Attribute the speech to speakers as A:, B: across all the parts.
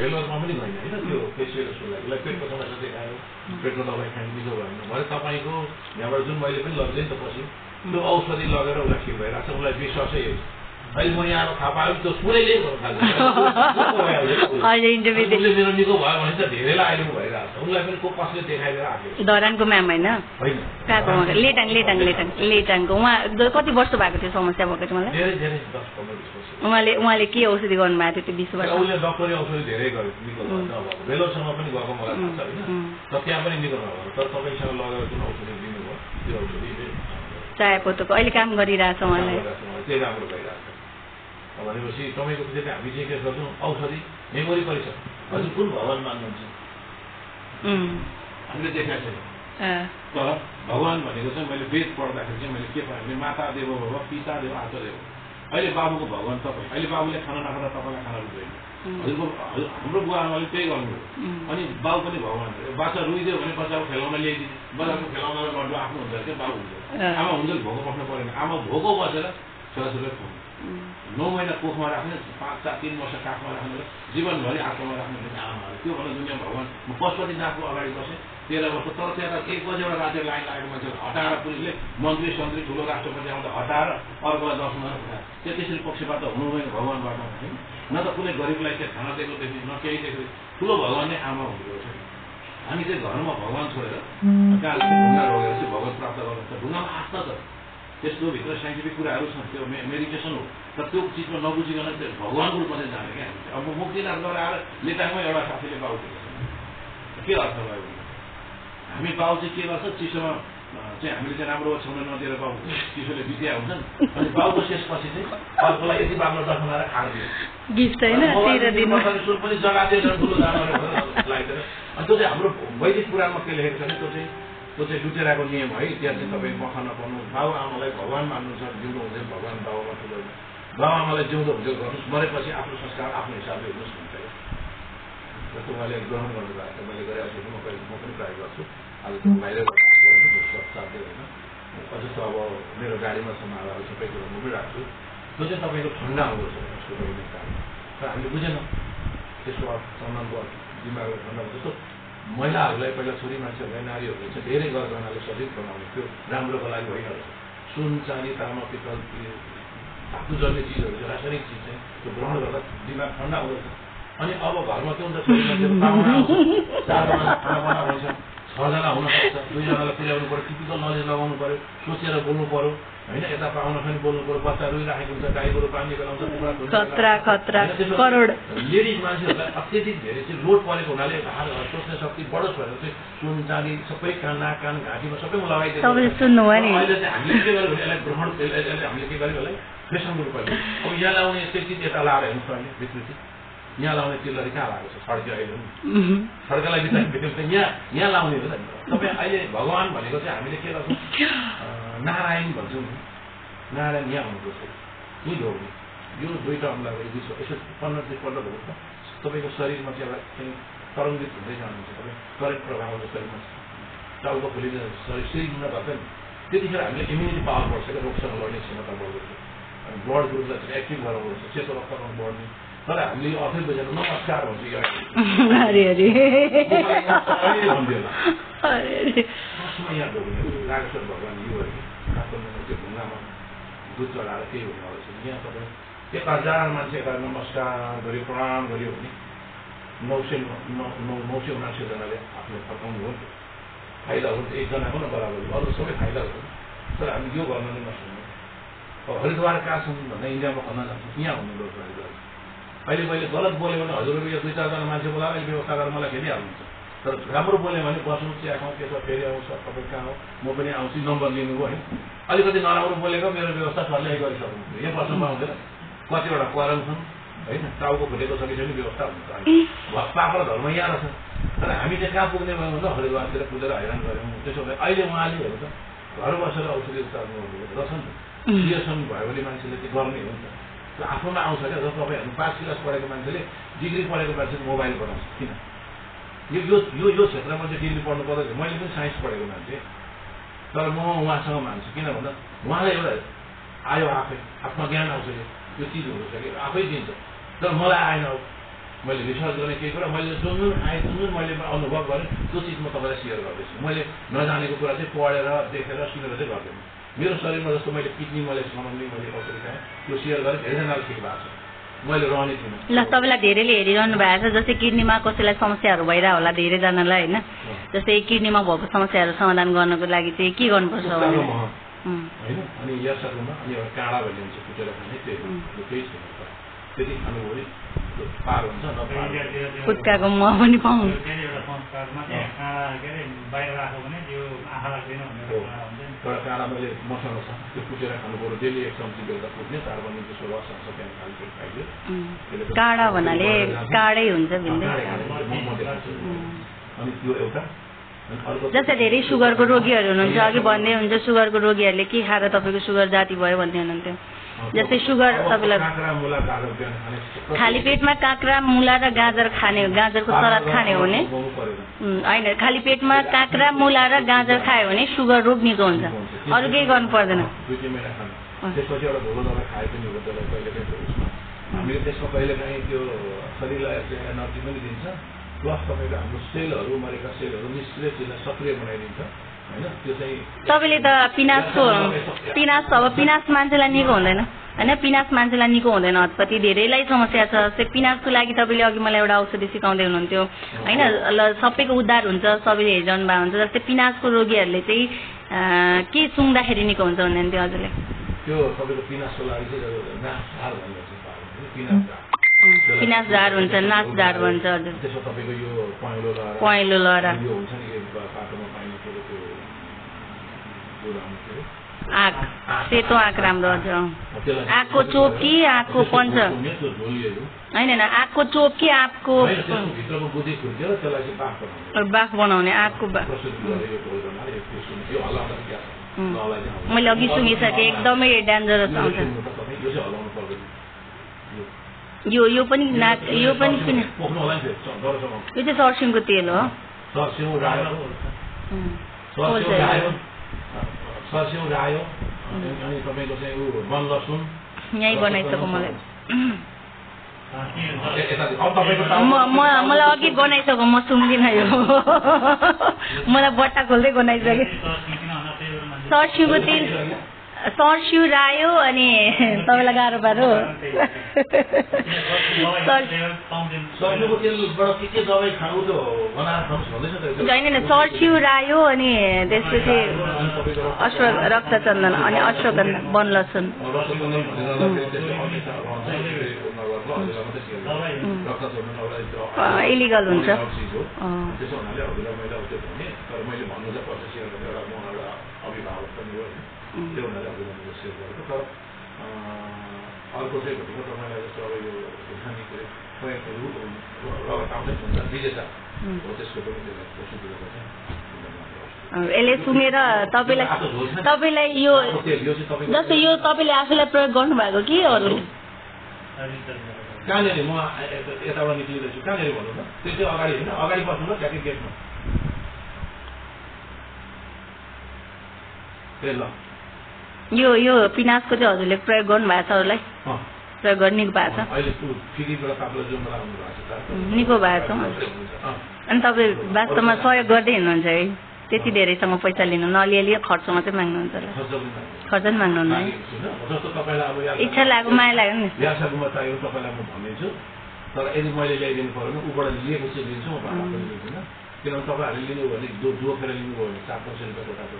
A: भेलोरमा पनि होइन होइन त्यो फेसियल उसलाई उसलाई पेटको समस्या देखायो पेटको दबाई खाने निको भएन। भरे तपाईँको यहाँबाट जुन मैले पनि लग्थेँ नि त पछि त्यो औषधि लगेर उसलाई ठिक भइरहेको छ उसलाई विश्वासै अहिले म यहाँ थाहा पायो त्यो सुरैले मेरो निको भयो भने त धेरैलाई अहिले पो भइरहेको छ उसलाई पनि को कसले देखाइदिएर आएको
B: धरानको म्याम होइन कहाँको लेटाङ लेटाङ लेटाङ लेटाङको उहाँ कति वर्ष भएको थियो समस्या भएको थियो मलाई
A: धेरै धेरै दस पन्ध्र
B: उहाँले उहाँले के औषधि गर्नुभएको थियो त्यो बिस वर्ष
A: उसले डक्टरी औषधि धेरै गर्यो निको बेलोसँग पनि गएको मलाई थाहा छ होइन. तर त्यहाँ पनि निको नभएको तर तपाईँसँग लगेर जुन औषधि दिनुभयो त्यो औषधिले
B: चायापोतोको अहिले काम गरिरहेछ उहाँलाई
A: त्यही राम्रो भइरहेको छ भनेपछि तपाईँको चाहिँ हामी चाहिँ के गर्छौँ औषधि मेमोरी परिसर हजुर कुन भगवान् मान्नुहुन्छ. हामीले देखाएको छैन. तर भगवान् भनेको चाहिँ मैले वेद पढ्दाखेरि चाहिँ मैले के पाएँ? भने माता देव भव पिता देव आचा देव अहिले बाबुको भगवान् तपाईँ। अहिले बाबुले खाना नखाँदा तपाईँलाई. हजुरको हजुर हाम्रो बुवा आमाले त्यही गर्नुभयो
B: उम्.
A: अनि बाउ पनि भगवान् बाछा रुइदियो भने बच्चाको खेलाउन ल्याइदिने बच्चाको खेलाउनलाई गर्नु आफ्नो हुन्छ क्या बाउ हुन्छ. आमा हुन्छ भोको बस्नु परेन आमा भोको बसेर छोराछोरीलाई खुवाउनु. नौ महिना कोखमा राख्ने पाँच चार तिन वर्ष काखमा राख्ने जीवनभरि आत्मामा राख्ने आमाहरू त्यो भन्दा दुनियाँ भगवान् म पशुपतिनाथको अगाडि बसेँ। तेह्र वर्ष तर त्यहाँ एक बजीबाट राति लाइन लागेको मान्छेले हटाएर पुलिसले मन्त्री सन्त्री ठुलो राष्ट्रपति आउँदा हटाएर अर्कोलाई दर्शन गरेर त्यो त्यसरी पक्षबाट हुनु भएन भगवान्बाट होइन न त कुनै गरिबलाई चाहिँ खाना दिएकोदेखि न केही दिएको ठुलो भगवान् नै आमा रहेछ। हामी चाहिँ घरमा भगवान् छोडेर कहाँ ढुङ्गा लगेर चाहिँ भगवान् प्राप्त गर्नुहुन्छ। ढुङ्गामा आस्था छ। त्यस्तो भित्र साइन्टिफिक कुराहरू छन् त्यो मे मेडिटेसन हो। तर त्यो चिजमा नबुझिकन त्यो भगवान्को रूपमा चाहिँ जाने क्या। अब मुक्तिनाथ गएर आएर लेटाङमै एउटा साथीले बाउ के अर्थ भयो हामी बाउ चाहिँ के गर्छ? चिसोमा चाहिँ हामीले चाहिँ राम्रो छेउन नदिएर बाउ चिसोले बित्या हुन्छन् अनि बाउको शेषपछि चाहिँ अर्कोलाई यति बाक्लो दर्शनाएर खाएर सुन पनि जगादियो झन् ठुलो त्यो चाहिँ हाम्रो वैदिक पुराणमा के लेखेको छ भने त्यो चाहिँ त्यो चाहिँ लुटेराको नियम है त्यहाँ चाहिँ तपाईँ मख नपर्नु बाउ आमालाई भगवान् मान्नुहुन्छ जिउँदो हुँदै भगवान् बाउ आमा ठुलो। बाउ आमालाई जिउँदो हुन्छ गर्नुहोस् मरेपछि आफ्नो संस्कार आफ्नो हिसाबले हेर्नुहोस् भन्छ। जस्तो उहाँले ग्रहण गर्नुभएको छ मैले गरेको छु म पनि म पनि ट्राई गर्छु। आज त बाहिरबाट आएको होइन। जस्तो अब मेरो गाडीमा समाएर सबै कुरो म पनि राख्छु। त्यो चाहिँ तपाईँको ठन्डा हुँदो रहेछ उसको पहिलो कारण तर हामीले बुझेनौँ त्यसको अर्थ सम्मानको अर्थ दिमागलाई ठन्डा जस्तो महिलाहरूलाई पहिला छोरी मान्छेहरूलाई नारीहरूले चाहिँ धेरै गरगहनाले सजिलो बनाउने थियो राम्रोको लागि होइन सुन चाँदी तामा पित्तल त्यो धातु जन्ने चिजहरू चाहिँ रासायनिक चिज चाहिँ त्यो ग्रहण गर्दा दिमाग ठन्डा हुँदछ अनि अब घरमा के हुन्छ छोरी मान्छेहरू पाहुना आउँछ छजना हुनसक्छ दुईजनालाई पुर्याउनु पऱ्यो टिपिकल नलेज लगाउनु पऱ्यो सोचेर बोल्नु पऱ्यो
B: खतरा खतरा करोड।
A: लेडिज मान्छेहरूलाई अत्यधिक धेरै चाहिँ लोड परेको हुनाले सोच्ने शक्ति बढोस् भनेर चाहिँ सुन चाँदी सबै कान नाक कान घाँटीमा सबैमा लगाइदिएको
B: तपाईँले नि।
A: अहिले चाहिँ हामीले के गर्यो भने यसलाई ग्रहण यसलाई यसलाई हामीले के गर्यो भने। अब यहाँ लाउने यस्तै चिज यता लाएर अहिले विकृति यहाँ लाउने तिलहरी कहाँ लागेको छ अहिले. सड्कलाई यहाँ यहाँ लाउने हो त। तपाईँ अहिले भगवान् भनेको चाहिँ हामीले के गर्छौँ? नारायण भन्छौँ नि नारायण यहाँ हुनुपर्छ यहीँ ढोग्ने यो दुईवटा अम्ला यसो यसो पन्ध्र पल्ट त तपाईँको शरीरमा चाहिँ एउटा चाहिँ तरङ्गित हुँदै जानुहुन्छ तपाईँ करेन्ट प्रभाव शरीरमा टाउको फुलिने शरीर सिरिङ्ग गर्छ नि त्यतिखेर हामीले इम्युनिटी पावर बढ्छ क्या रोगसँग लड्ने क्षमता बढ्दछ अनि ब्लड ग्रुपलाई चाहिँ एक्टिभ गराउनुपर्छ सेतो रक्तमा बढ्ने तर हामीले अर्थै बुझेर नमस्कार भन्छ यो फर्स्टमा यहाँ ढोग्ने नागेश्वर भगवान् यो अरे काठमाडौँमा त्यो ढुङ्गामा दुध चढाएर केही हुने यहाँ तपाईँ एक हजार मान्छे नमस्कार गर्यो प्रणाम गर्यो भने नौ सय नौ नौ- सय उनासीजनाले आफ्नो फर्काउनु हो। फाइदा हो नि त, एकजनाको न बराबर। अरू सबै फाइदा हो तर हामी यो गर्न नै नसक्नु अब हरिद्वार कहाँ छन् भन्दा इन्डियामा खन्न जान्छौँ यहाँ हुनु हरिद्वार अहिले मैले गलत बोल्यो भने हजुरहरू यो दुई चारजना मान्छे बोलाएर अहिले व्यवस्था गरेर मलाई खेलिहाल्नुहुन्छ तर राम्रो बोल्यो भने बस्नु चिया खाउँ त्यसो फेरि आउँछ तपाईँ कहाँ हो? म पनि आउँछु नम्बर लिनुभयो होइन अलिकति नराम्रो बोलेको मेरो व्यवस्था सरले गरिसक्नु यहाँ बस्नु पाउँदैन कतिवटा क्वारन छन् होइन? टाउको फुटेको छ कि छैन व्यवस्था हुन्छ पापर धर्म यहाँ रहेछ तर हामी चाहिँ कहाँ पुग्ने भयो भन्दा हरिद्वारतिर पुगेर हैरान गऱ्यौँ त्यसो भए अहिले उहाँले हेर्नु त घर बसेर औषधि उपचार रहेछ नि त क्रिएसन भयो भने मान्छेले त्यो गर्ने हो नि त। त्यो आफ्नोमा आउँछ क्या। जब तपाईँहरू पाँच क्लास पढेको मान्छेले डिग्री पढेको मान्छेले मोबाइल बनाउँछ। किन? यो यो यो क्षेत्रमा चाहिँ डिग्री पढ्नु पर्दैन मैले पनि साइन्स पढेको मान्छे तर म उहाँसँग मान्छु किन भन्दा उहाँलाई एउटा आयो आफै आत्मज्ञान आउँछ यो यो चिज हुनु सक्यो आफै दिन्छ। तर मलाई आएन मैले रिसर्च गर्ने केही कुरा मैले जुन जुन आएँ मैले अनुभव गरेँ त्यो चिज म तपाईँलाई सेयर गर्दैछु। मैले नजानेको कुरा चाहिँ पढेर देखेर सुनेर चाहिँ गर्दैन। मेरो शरीरमा जस्तो मैले किडनी मैले समाउने मैले कसरी खाएँ त्यो सेयर गरेँ धेरैजनाले ठिक भएको छ। मैले रहने थिइनँ।
B: ल तपाईँलाई धेरैले हेरिरहनु भएको छ जस्तै किडनीमा कसैलाई समस्याहरू भइरह होला धेरैजनालाई होइन? जस्तै किडनीमा भएको समस्याहरू समाधान गर्नको लागि चाहिँ के गर्नुपर्छ भने?
A: होइन? अनि एउटा काँडा भन्ने हुन्छ कुटेर खाने त्यो
B: उम्.
A: त्यति खानुभयो पार हुन्छ।
B: फुट्काको मह पनि
C: संस्कारमा त्यहाँ काँडा
A: मैले मसँग छ। त्यो कुटेर खानु पऱ्यो डेली एक चम्ची बेलुका कुट्ने कार्बनिक त्यसको रस आउँछ त्यहाँ खाली पेट खाइदियो।
B: काँडा भन्नाले काँडै हुन्छ.
A: अनि त्यो एउटा।
B: जस्तै धेरै सुगरको रोगीहरू हुनुहुन्छ अघि भन्दै हुन्छ सुगरको रोगीहरूले के खाएर तपाईँको सुगर जाती भयो भन्दै हुनुहुन्थ्यो। जस्तै सुगर तपाईँलाई- खाली पेटमा काँक्रा मुला र गाजर खाने गाजरको सलाद खाने हो भने? होइन खाली पेटमा काँक्रा मुला र गाजर खायो भने सुगर रोग निको हुन्छ। अरू केही गर्नु पर्दैन।
A: हामीले त्यसमा त्यो शरीरलाई चाहिँ एनर्जी पनि दिन्छ। प्लस तपाईँको हाम्रो सेलहरू मरेका सेलहरू निष्क्रिय सक्रिय बनाइदिन्छ।
B: तपाईँले त पिनासको पिनास अब पिनास मान्छेलाई निको हुँदैन। होइन? पिनास मान्छेलाई निको हुँदैन। हतपति धेरैलाई समस्या छ। जस्तै पिनासको लागि तपाईँले अघि मलाई एउटा औषधि सिकाउँदै हुनुहुन्थ्यो। होइन? ल सबैको उद्धार हुन्छ सबैले हेरिरहनु भएको हुन्छ। जस्तै पिनासको रोगीहरूले चाहिँ के सुँग्दाखेरि निको हुन्छ भन्नुहुन्थ्यो हजुरले?
A: त्यो तपाईँको पिनासको लागि चाहिँ पाएको हुन्छ पिनास झार
B: उम्, पिनास झार हुन्छ नाच झार भन्छ हजुर
A: पहेँलो
B: लहरा आँक। सेतो आँक राम्रो हजुर। आँकको चोप कि आँकको पञ्च? होइन होइन आँकको चोप कि
A: चाहिँ बाफ बनाउने।
B: आँकको। मैले अघि सुनिसकेँ एकदमै डेन्जरस आउँछ।
A: यो यो
B: पनि नाक यो पनि किन? यो चाहिँ सर्सिङको तेल हो। यहीँ बनाइसक्यो मलाई। मलाई अघि गनाइसक्यो म सुन्दिनँ यो। मलाई बट्टा खोल्दै गनाइसक्यो सर्सिउँको तेल। सर्सिउ रायो अनि तपाईँलाई गाह्रो पारो। होइन होइन सर्सिउ रायो अनि त्यसपछि अश्व रक्तचन्दन अनि अश्वगन्धा वन लसुन इलिगल हुन्छ
A: अभिभावक पनि हो. त्यो हुनाले हजुरलाई मैले सेयर गरेको तर अँ, अर्को चाहिँ भनेको तपाईँलाई जस्तो अब यो खाने के अरे प्रयोगहरू रगत आउँदै हुन्छ विजेता. हो त्यसको पनि त्यसलाई प्रस्तुत गरेको छ
B: अँ, यसले सुनेर तपाईँलाई तपाईँलाई यो जस्तो यो तपाईँले आफूलाई प्रयोग गर्नुभएको कि अरूले
A: कहाँनिर म यता- यताबाट निक्लिँदैछु कहाँनिर भन्नु त? त्यो चाहिँ अगाडि होइन। अगाडि बस्नु ल ट्याकिङ गेटमा ए ल।
B: यो यो पिनासको चाहिँ हजुरले प्रयोग गर्नुभएको छ अरूलाई? प्रयोग गर्न निको भएको छ
A: त।
B: निको भएको छ। अनि तपाईँ वास्तवमा सहयोग गर्दै हिँड्नुहुन्छ है? त्यति धेरैसँग पैसा लिनु नलिअलि खर्च मात्रै माग्नुहुन्छ होला।
A: खर्च पनि
B: माग्नुहुन्न है? इच्छा लाग्यो माया लाग्यो नि।
A: तर यदि मैले ल्याइदिनु पऱ्यो भने ऊबाट लिएको चाहिँ दिन्छु म भाडा पनि लिँदिनँ किनभने तपाईँहरूले लिनु भने दो जोखेर लिनुभयो भने चार रुपियाँ गोटाको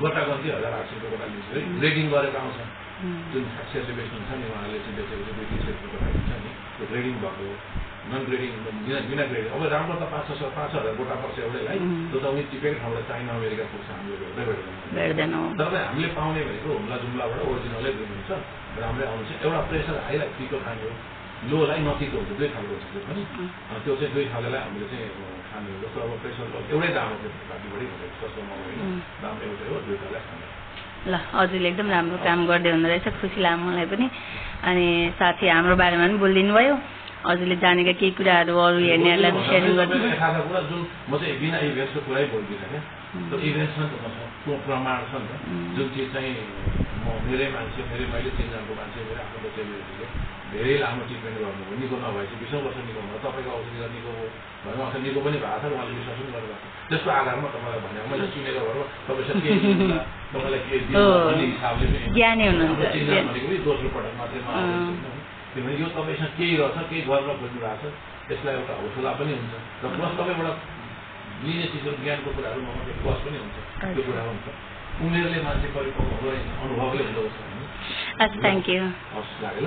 A: गोटा गन्ती हजार आठ सय रुपियाँ गोटा लिन्छ है ग्रेडिङ गरेर आउँछ. जुन सेलले बेच्नुहुन्छ नि उहाँहरूले चाहिँ बेचेको चाहिँ दुई तिन सय रुपियाँ गोटा दिन्छ नि। त्यो ग्रेडिङ भएको नन ग्रेडिङ बिना बिना ग्रेडिङ अब राम्रो त पाँच छ सय पाँच छ हजार गोटा पर्छ एउटैलाई. त्यो त उनी टिपेकै ठाउँबाट चाइना अमेरिका पुग्छ हामीले भेट्दै तर हामीले पाउने भनेको हुम्ला जुम्लाबाट ओरिजिनलै दिनुहुन्छ राम्रै आउँछ एउटा प्रेसर हाईलाई पिको खाने हो लोलाई नतिको हुन्छ दुई खालको हुन्छ त्यो पनि अनि त्यो चाहिँ दुई खालेलाई हामीले चाहिँ खाने जस्तो अब प्रेसर एउटै दाम हो त्यो घाँटी बढी हुन्छ सस्तो
B: उम्.
A: दाम एउटै हो दुई खाले खाने
B: ल हजुरले एकदम राम्रो काम गर्दै हुँदो रहेछ खुसी लाग्यो मलाई पनि अनि साथी हाम्रो बारेमा पनि बोलिदिनु भयो हजुरले जानेका केही कुराहरू अरू हेर्नेहरूलाई सेयरिङ गरिदिनु
A: जुन म मेरै मान्छे मेरै मैले चिनजानको मान्छे मेरो आफ्नो धेरै लामो ट्रिटमेन्ट गर्नुभयो निको नभएपछि बिसौँ वर्ष निको तपाईँको औषधि त निको भयो। अथवा निको पनि भएको छ उहाँले विश्वास पनि गर्नुभएको त्यसको आधारमा तपाईँलाई भनेको मैले तपाईँसँग के तपाईँलाई के हिसाबले पनि दोस्रो पटक मात्रै। किनभने यो तपाईँसँग केही रहेछ केही गरेर खोज्नु भएको छ त्यसलाई एउटा हौसला पनि हुन्छ। र प्लस तपाईँबाट लिने चिजहरू ज्ञानको कुराहरू ममा त्यो प्लस पनि हुन्छ। त्यो कुरा हुन्छ उमेरले मान्छे परिपक्व हुँदैन अनुभवले हुँदो रहेछ।
B: हस् थ्याङ्क यू
A: हवस् लाग्यो।